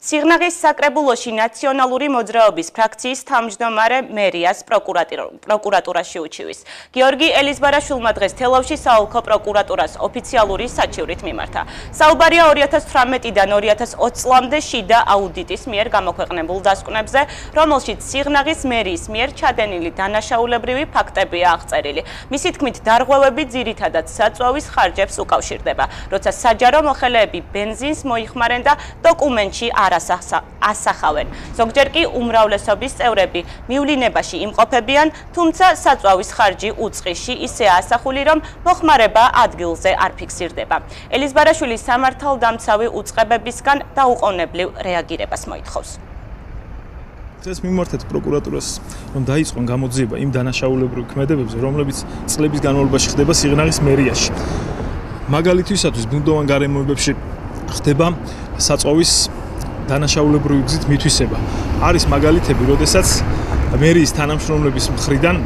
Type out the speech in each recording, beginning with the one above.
სიღნაღის საკრებულოში ნაციონალური მოძრაობის ფრაქციის თავმჯდომარე მერიას პროკურატურაში უჩივის. გიორგი ელიზბარაშვილმა დღეს თელავში საოლქო პროკურატურას ოფიციალური საჩივრით მიმართა. საუბარია 2018-დან 2020 წლამდე შიდა აუდიტის მიერ გამოქვეყნებულ დასკვნებზე, რომელშიც სიღნაღის მერიის მიერ ჩადენილი დანაშაულებრივი ფაქტებია აღწერილი. მისი თქმით, დარღვევები ძირითადად საწვავის ხარჯებს უკავშირდება, როცა საჯარო მოხელეები ბენზინს მოიხმარენ და დოკუმენტში არ ასახავენ. ზოგჯერ კი უმრავლესობის წევრები მივლინებაში იმყოფებიან, თუმცა საწვავის ხარჯი უწყიში ისე ასახული, რომ მოხმარება ადგილზე არ ფიქსირდება. ელიზბარაშვილის სამართალდამცავი უწყებებისგან დაუყოვნებლივ რეაგირებას მოითხოვს. ეს მიმართეთ პროკურატურას, რომ დაიწყონ გამოძიება იმ დანაშაულებრივ ქმედებებზე, რომლებიც წლების განმავლობაში ხდება სიღნაღის მერიაში. მაგალითისათვის, ბუნდოვან გარემოებებში ხდება საწვავის დანაშაულებრივი გზით მithვისება. არის მაგალითები, როდესაც მერიის თანამშრომლების მხრიდან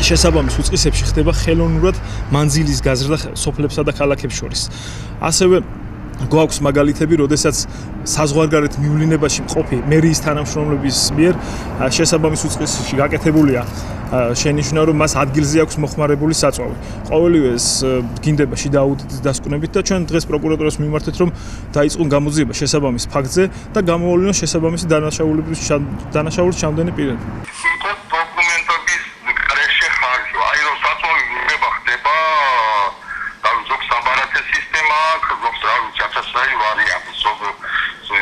შესაბამის უწყისებში ხდება ხელოვნურად მანძილის გაზრდა სოფლებსა და ქალაქებს შორის. ასევე გვაქვს მაგალითები, როდესაც საზღვარგარეთ მივლინებაში მყოფი მერიის თანამშრომლების მიერ შესაბამის უწყისში გაკეთებულია შენიშნა რომ მას ადგილზე აქვს მოხმარებული საწვავი. ყოველივე ეს გინდება შიდა აუდიტის დასკვნებით და ჩვენ დღეს პროკურატურას მიმართეთ რომ დაიწყონ გამოძიება შესაბამის ფაქტზე და გამოავლინოს შესაბამისი დანაშაულების დანაშაულის ჩამდენი პირები. ვარიანტი, ზოგ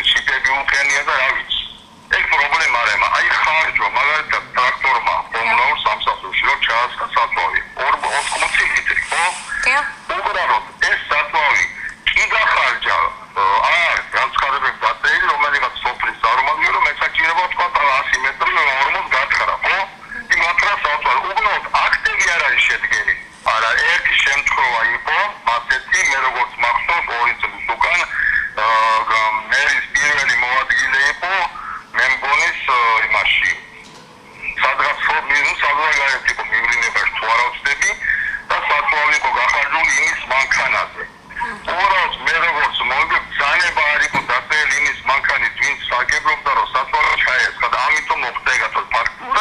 ჩიპები უკენია და რა ვიცი. ეს პრობლემა არა, აი ხარჯო, მაგალითად ჩაასხა საწვავი 80 ლიტრი, ხო? კი. უბრალოდ ეს საწვავი კი გახარჯა არ განცხადებები დაწერილი რომელიღაც სოფლის წარმომადგენელი რომ ესაჭირება თქვა 100 მეტრი 40 გათხრა, ხო? იმ გათხრა საწვავი უბრალოდ აქტები არ არის შედგენილი. არა, ერთი შემთხვევა იყო, როგორც entrega sus facturas